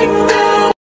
right now.